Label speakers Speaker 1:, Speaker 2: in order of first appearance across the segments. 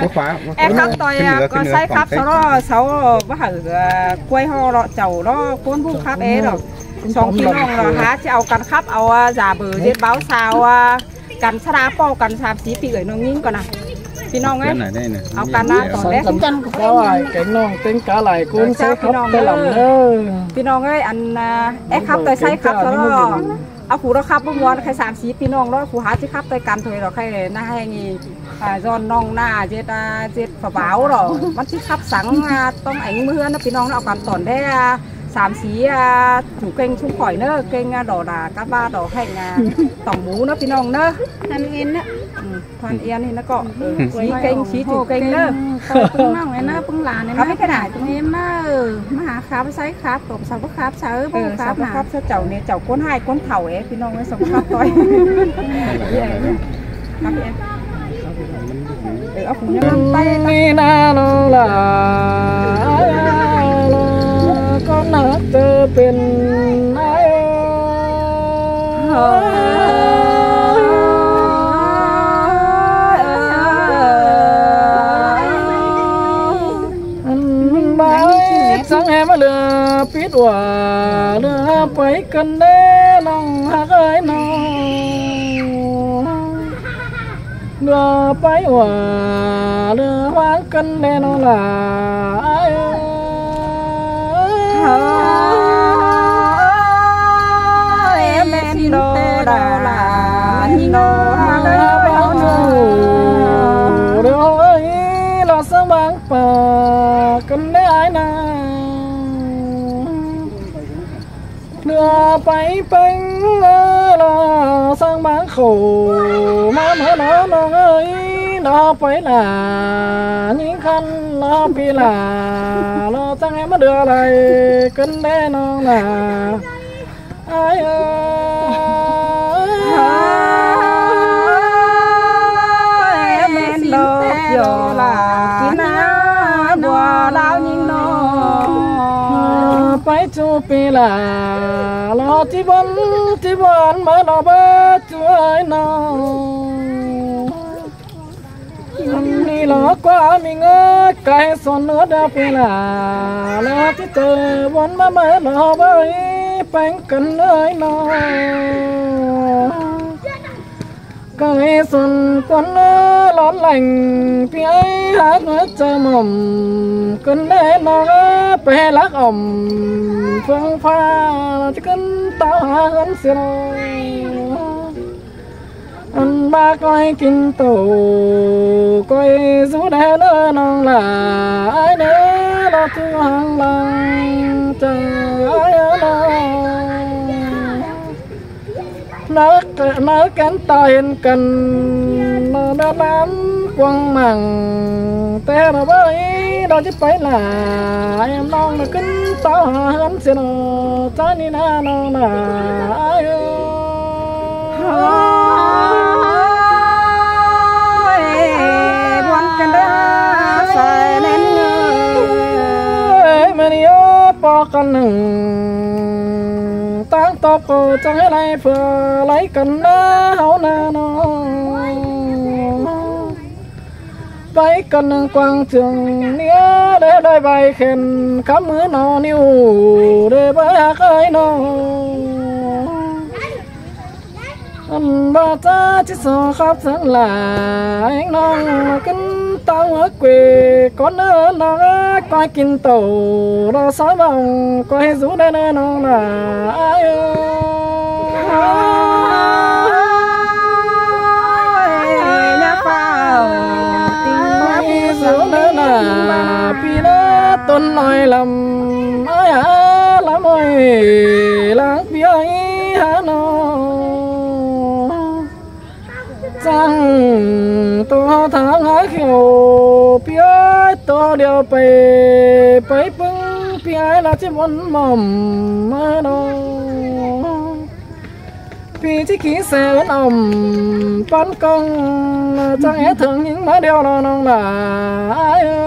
Speaker 1: có
Speaker 2: khóa em khóc tôi à, có sai khắp sau đó
Speaker 1: sáu bác hở ờ, quay ho đó chầu đó cuốn bu khắp ế rồi.
Speaker 3: xong khi nó là há
Speaker 1: chèo cắn khắp ao à, giả bờ đến báo sao à, cắn sa đá po cắn sạp xí bị gửi nó nghiêng còn à. Phi nong ấy.
Speaker 2: Ao cắn á còn
Speaker 1: đấy cắn cắn
Speaker 3: cá lại cánh nong tính cả lại cuốn sai khắp tôi lòng nữa
Speaker 1: phi nong ấy ăn ép khắp tôi sai khắp đó. เอาขู่เราครับบ่มวนใครสามสีพี่น้องเราขู่หาที่ครับไปกันเถอยเราใครเลยนะให้งี้ย้อนน้องหน้าเจ็ดเจ็ดฝาเบาหรอมันที่ครับสังต้องไอ้เมื่อนะพี่น้องเราเอาการตอนได้สามสีถูกเก่งชุ่มข่อยเนอะเก่งดอกดากาบ้าดอกแข่งต่อมูเนอะพี่น้องเนอะ
Speaker 4: นั่นเองเนอะ
Speaker 1: ทานเอียนนี่นะเวก็ชี้เก่งชี้จุดเก่งเนอะ
Speaker 4: ปึ้งน้องไอ้นอะปึ้งหลานไอ้เนอะไม่ขนาดตรงนี้นะมาหาครับไซครับตบสาวก็ครับสาวบูครับนาครับ
Speaker 1: เจ้าเนี่ยเจ้าก้นหายก้นเข่าเอ๊พี่น้องไม่สมครับต่อยบเอ๊
Speaker 2: เ
Speaker 1: ออเอายังไปนี
Speaker 3: ่นาโนลาก็นักเธอเป็นไอ้ ปิดว่าเรือไปกันแน่น้องหักไอ้น้องเรือไปว่าเรือวางกันแน่น้องล่ะไอ้
Speaker 1: em em đô đà là nhìn đô ha bao nhiêu
Speaker 3: đồ ơi lo sang bang pa cần để ai na đưa bay bánh là sang bang khổ. Má má nó nó ơi nó phải là những khăn nó bị là. Nó sang em mới đưa lại cân để nó là ai ơi phải chu pi là lo ti bon ti bon mà lo ba tu ai nó
Speaker 1: ni
Speaker 3: lo qua mình ơi cái son nữa đã pi là lo ti tơ bon mà mà lo ba bánh cần ai nó cái xuân quân lón lành phía hát ngất cha mầm. Con đê nó bè lắc ẩm, phương pha chỉ con tao hạ hơn xưa ăn ba coi kinh tổ coi rú đê nữa nong là, ai nữa lo thương hàng lăng, trời ơi nó nó cánh tay hình cần nó lắm quăng mằng té nó bơi đó chứ phải là em non nó kính tao hắn xin nó trái ni na nó là ai ơi.
Speaker 1: Buồn cần đó sai nên
Speaker 3: mà đi ô bỏ tóc ờ, cô cho hết lại vừa lấy cần nó hậu na nó. Vậy cần quang trường nghĩa để đôi vai khen cắm mưa nó niu để bay hát ơi nó. Anh ba ta chỉ sợ khắp thân là anh non kính tao ở quê con nó nó coi kinh tổ nó sói vòng coi rú đây nó nó là ai tôn nói lầm ai à lắm ơi lãng phí ấy hả nó? Rằng tôi tháng hái khiêu phía tôi đều bề bấy bưng phía là chỉ muốn mầm mơ đâu vì chỉ xe ấn ẩm bán công chẳng é thường những má đeo nó nó là ai ơi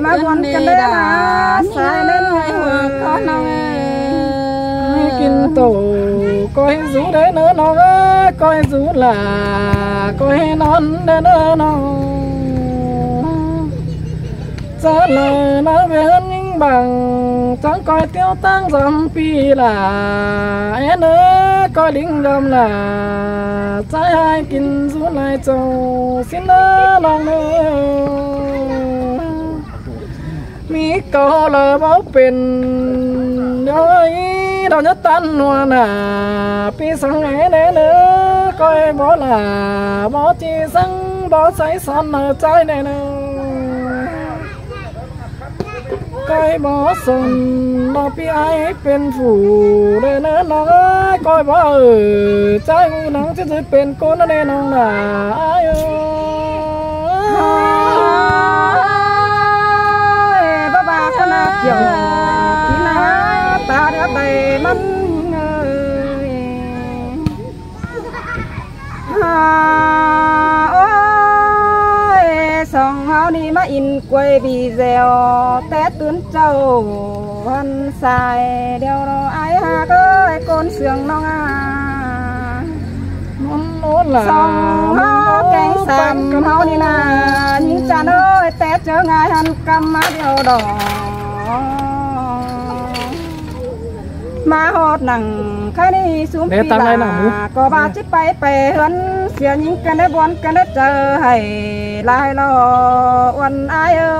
Speaker 1: mà buồn cần đó sai nên có nó
Speaker 4: kinh
Speaker 3: tổ coi rú đấy nữa nó, coi rú là coi non đấy nữa nó. Giá lời nó về hơn những bằng chẳng coi tiêu tăng dầm pi là em nữa coi đính gầm là trái hai kinh rú lại châu. Xin nữa lòng nữa mi câu là báo bình ơi đâu nhất tan luôn à. Pi sang nghe nè nữa coi bó là bó chi sang bó say son ở trái này nè coi bó sồn, nó pi ai bên phủ để nữa nó. Coi bó ở trái nắng chứ dưới bên cô nó đây nó là ai ơi.
Speaker 1: In quay video té tướng trâu hân xài đeo nó ai ha ơi con sương nó à.
Speaker 3: Nó là song hao cánh sàm hao đi na những cha
Speaker 1: ơi té chớ ngài hân cầm má đeo đỏ. Mà hốt nặng khai đi xuống nào mũ. có ba chiếc bay bè hơn xia những cái đấy buồn cái đấy chờ hay lại lo uẩn ai ơi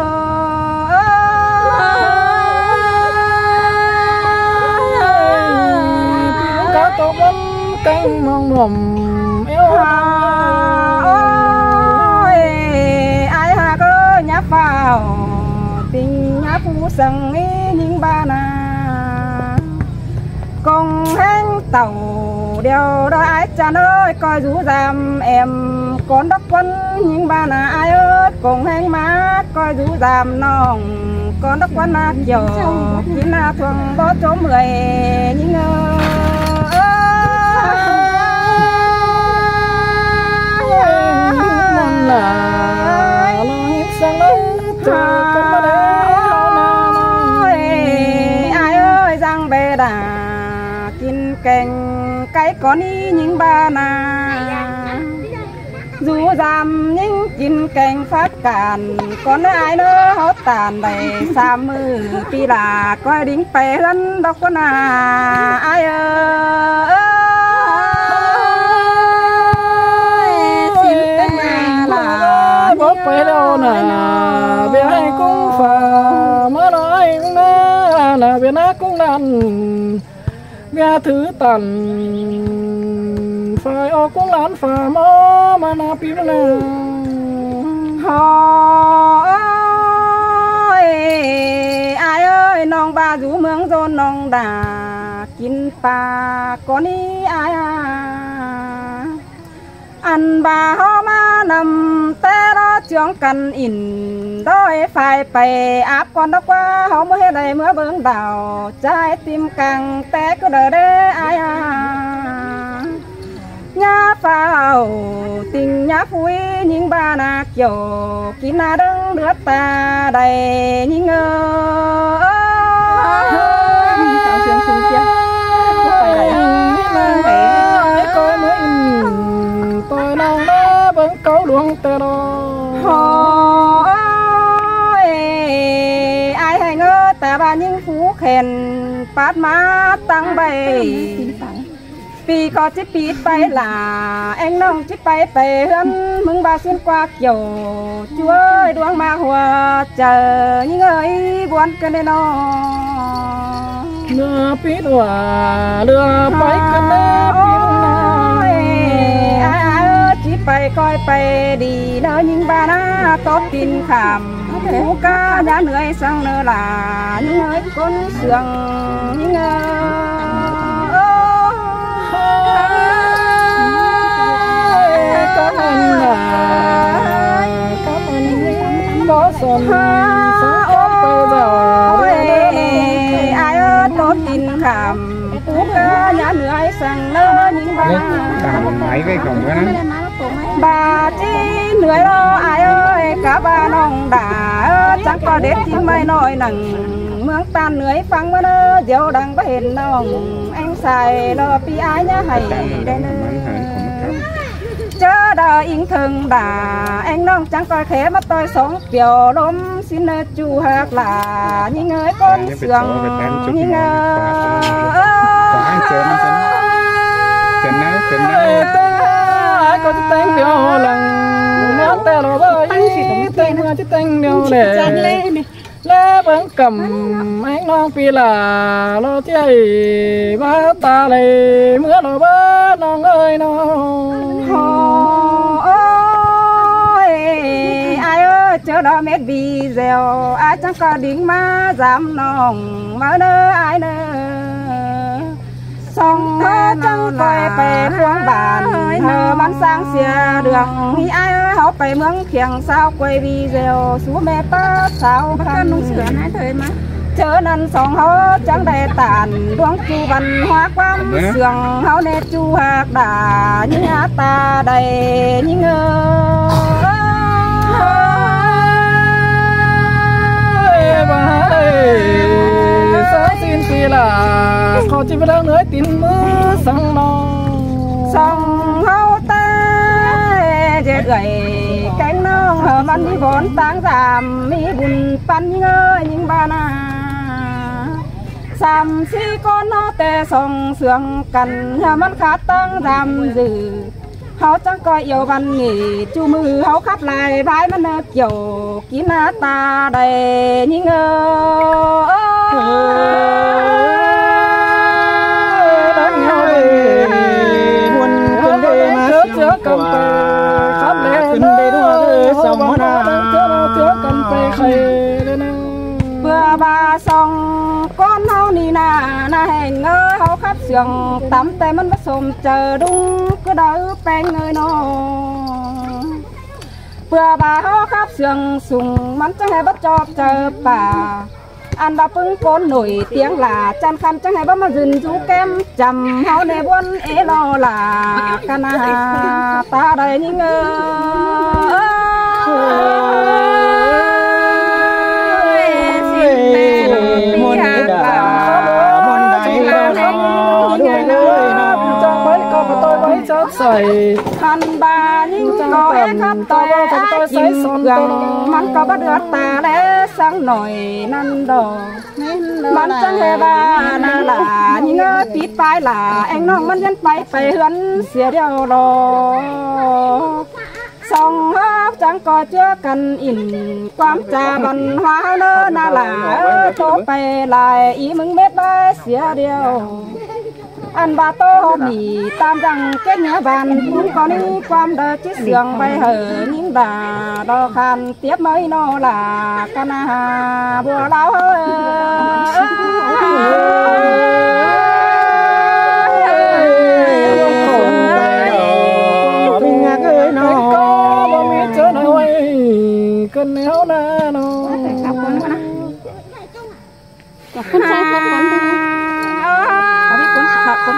Speaker 3: cá tổ bắn canh mong mầm yêu ôi.
Speaker 1: ai hà cơ nháp vào tình nháp phú sừng ý những ba na cùng hang tàu đeo đôi ai cha ơi coi rú giam em con đốc quân những ba là ai ơi cùng hang má coi rú giam nòng con đốc quân là kiểu kín là thường bó chỗ mười những mong
Speaker 3: là lo hết sang đó chờ con để ai
Speaker 1: ơi răng bê đà kín cành cái con đi những ba na dù giảm những chín cành phát cản con ai nữa hót tàn đầy xa mư pi là coi đính bè lân đọc con à. Ai ơi
Speaker 3: xin tên là bố phải đâu nè bé ai cũng phà mà nói nè là bé nó cũng năn bé thứ tần, phải ô cũng lán phà mô mà na pi nè
Speaker 1: hỏi ơi, ai ơi nong ba rú mương rôn nong đà kín pa con đi ai à? Ăn bà ho ma nằm té đó trường cần in đôi phải bày áp con đó qua họ mới đây mưa bướng đào, trái tim càng té cứ đời đê, ai à. Nhá phao, tình nhá vui những ba na kiểu kín na đứng đứa ta đầy những ngơ
Speaker 3: luồng tơ đó
Speaker 1: ơi ai hay ngơ ta ba những phú khen phát má tăng bày vì có chiếc bít bay là anh nông chiếc bay về hơn mừng ba xuyên qua kiểu chúa ơi đuông ma hòa chờ những ơi buồn cái này nó
Speaker 3: lừa biết hòa lừa bay cái nè
Speaker 1: ơi chỉ bay coi bay đi nơi những ba na tốt tin khảm phú ca đã người sang nơ là những ơi con sương những ơi
Speaker 3: cảm ơn là cảm ơn
Speaker 4: bó son
Speaker 3: sáng ốp tơ ôi giờ
Speaker 1: ai ơi tốt tin khảm phú ca nhà người ấy sang nơ những ba Cầm
Speaker 4: mấy cái còng cái bà chi người lo ai ơi cả ba
Speaker 1: nong đã chẳng có đến chim mai nói nằng mương tan người phăng mà nó đang có hình nong anh xài lo pi ái nhá hay đây nữa chớ đờ yên thường đà anh nong chẳng coi khé mắt tôi sống biểu lốm xin chu hạc là những người con Đấy, phải sườn chỗ phải tán chút những
Speaker 2: người
Speaker 3: có chút có tên điều lần nhớ tên rồi ơi tên mưa chút tên điều lệ lê vẫn cầm anh non phi là lo chơi ba ta lệ mưa lo bơ non ơi non
Speaker 1: ôi ai ơi chớ đó mét vì dèo, ai chẳng có đỉnh má dám nòng, má nơ, ai nơ song thơ chẳng coi về phương bản hờ mang sang xìa đường. Nghĩ ai ơi họ phải mướn khiêng sao quay vì dèo xuống mẹ ta sao khăn. nung sửa nãy
Speaker 4: thời mà.
Speaker 1: Chớ nên song họ chẳng để tàn đuông chu văn hóa quam Dạ. sườn họ nè chu hạc đà như á ta đầy như ngơ
Speaker 3: là chỉ biết nữa tin mưa sang non sang
Speaker 1: hậu ta chết gầy, cánh nông hờ man đi vốn táng giảm mi bùn pan như ngơ nhưng ba na. Sam si con nó tê song sương cần hờ man khát tăng giảm dữ. Hao chẳng coi yêu văn nghỉ, chu mư hao khắp lại, vai มัน nơ kiểu kín ta đầy như ngơ. Gần tám tắm tay mình bắt xồm, chờ đúng cứ đỡ pen người nó vừa bà ho khắp sườn sùng mắn chẳng hề bắt cho chờ bà. Ăn ba pưng con nổi tiếng là chăn khăn chẳng hề bắt mà dừng chú kem, chầm hao nề buôn ế lo là cana à ta đây những ngơ
Speaker 3: rồi
Speaker 1: khăn ba những có e khắp tay á chim gần mắn có bắt được ta để sáng nổi năn đồ.
Speaker 4: Mắn chân hề ba nà
Speaker 1: là những ngỡ tít phai là anh nong mắn dân phai phải hướng xìa điều đồ. Song hấp chẳng có chưa cần in quám trà văn hóa nơ na là cô phải lại ý mừng mết bay xìa điều ăn ba tô mì tam rằng kết nhớ bàn cũng có ní quam đờ chiếc giường bay hở những đà đo khăn tiếp mới nó là cana bùa lao
Speaker 3: cơn néo na nó
Speaker 4: khóc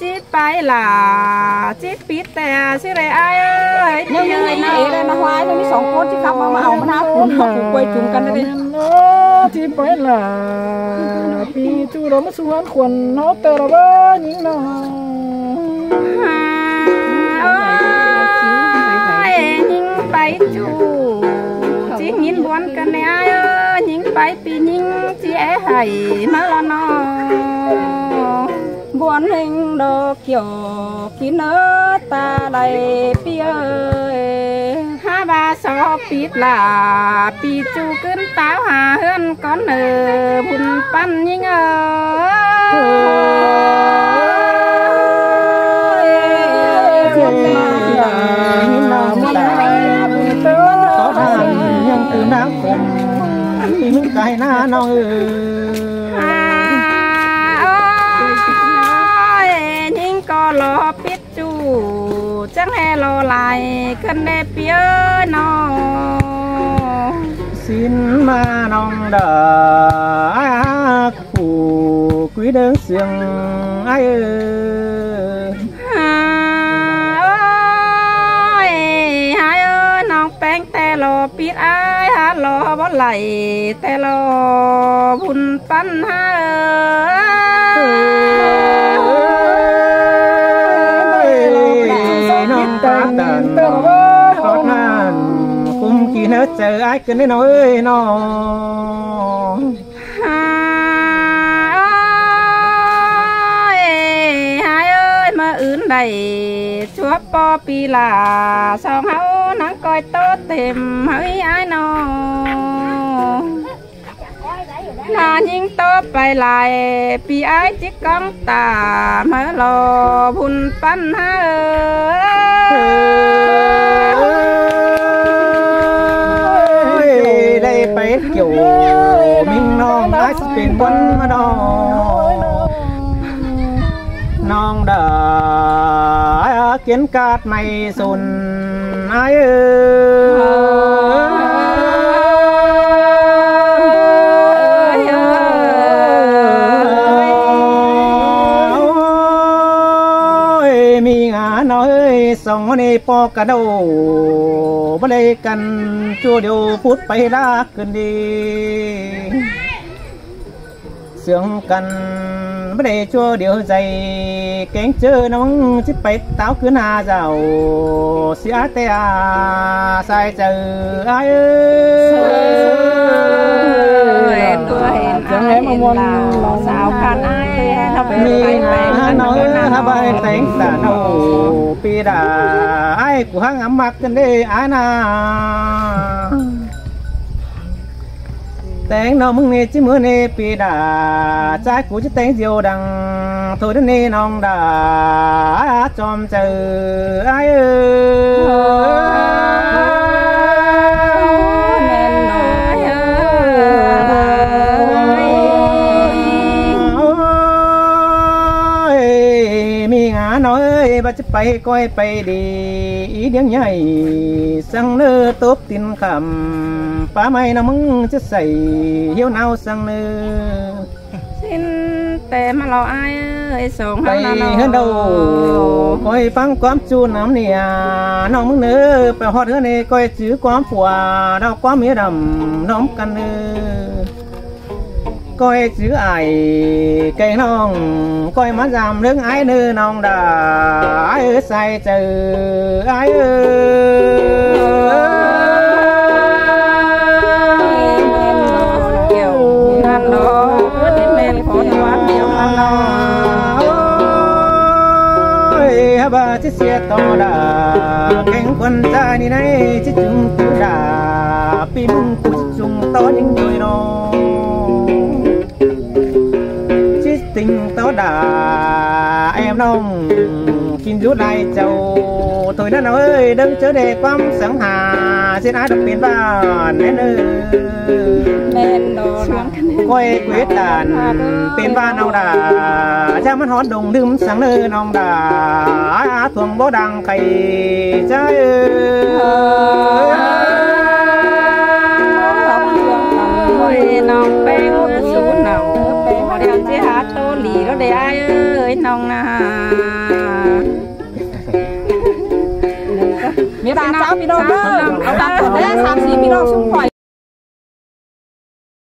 Speaker 4: chít bay là chít pít tè chứ này ai ơi. Nhưng người này đây mà
Speaker 1: hoài nó mới sống cốt chứ khóc mà mà hỏng mà nó cũng không cũng quay chung กัน đi
Speaker 3: chít bay là pi chu đó mà quần nó tờ đó bơ những
Speaker 1: bay chu chỉ nhìn buồn cái này ai ơi những bay pi những chị mà nó buồn hình đồ kiểu kín nỡ ta đầy bia hai ba sáu pít là pi
Speaker 4: chu cơn táo hà
Speaker 1: hơn con nở bùn pan như ngờ Hãy subscribe cho kênh
Speaker 3: Ghiền Mì Gõ Để không bỏ lỡ những video hấp
Speaker 5: dẫn
Speaker 1: lô lại
Speaker 4: cân đê nhớ nó.
Speaker 5: Xin mà nong đỡ khủ quý đơn xiềng ai ơi
Speaker 4: à, hai ơi nong bánh tè lô biết ai hát lô bó lạy tè lô bùn bắn ha
Speaker 5: chờ ai cần đến nói nó.
Speaker 4: Hai hai ơi mà ướn đầy chúa po pi là sao háo nắng coi tốt tìm hỡi ai nó. Là những tốt bay lại pi ai chỉ con ta mà
Speaker 1: lo
Speaker 4: bùn pan ha
Speaker 5: ơi kiểu mình non đã tiền quân mà đó non đã kiến cát mày sùn ai ơi sông nê po cả đầu bơ lê cần chua điều phút bay ra cơn đi. Sướng cần bơ lê chua điều dày cánh chơ nóng chít bay táo cứ hà giàu xía tè à sai ai
Speaker 3: chẳng lẽ mà muốn sao khăn ai
Speaker 4: nó về mẹ nói hà bài tánh tà nâu
Speaker 5: pi đà ai của hang ấm mặc กัน đi ai na. Tén nó mừng nè chỉ mưa nè pi đà trái của chỉ tén diều đằng thôi đến nè nong đà chom chờ ai ơi nói ba bay coi bay đi. Ý điếng nhảy sang nơ tốt tin khẩm phá mày nó mừng chết sảy hiếu nào sang nơ
Speaker 4: xin tè mà lo ai ơi sống bay hơn đầu
Speaker 5: coi phăng quám chu nắm nè nó mừng nơ phải hót hơn nè coi chữ quám phùa. Đâu quám mía đầm nóm căn nơ coi chữ ai cây non coi mắt giảm nước ái nư nong đà, ái ơi sai trừ, ái
Speaker 4: kiểu làm đó nhiều
Speaker 5: ơi bà chiếc xe to đà, cánh quân ta đi này chiếc chúng tôi đà pi mung của chúng to những đôi non tinh tố đà em nông xin rút lại châu thôi nó ơi đâm chớ để quăm sáng hà xin ai được biến vào nên ư.
Speaker 4: Quay quyết đàn biến vào nào
Speaker 5: đà? Cha mắt hót đồng đêm sáng nơi nong đà. Á thuồng bó đằng cày trái
Speaker 1: ơi nong bé. thì
Speaker 4: ai ơi nồng nà.
Speaker 1: Mía bà nào bị đâu cơ ông ta có thể làm gì bị đâu xuống khỏi.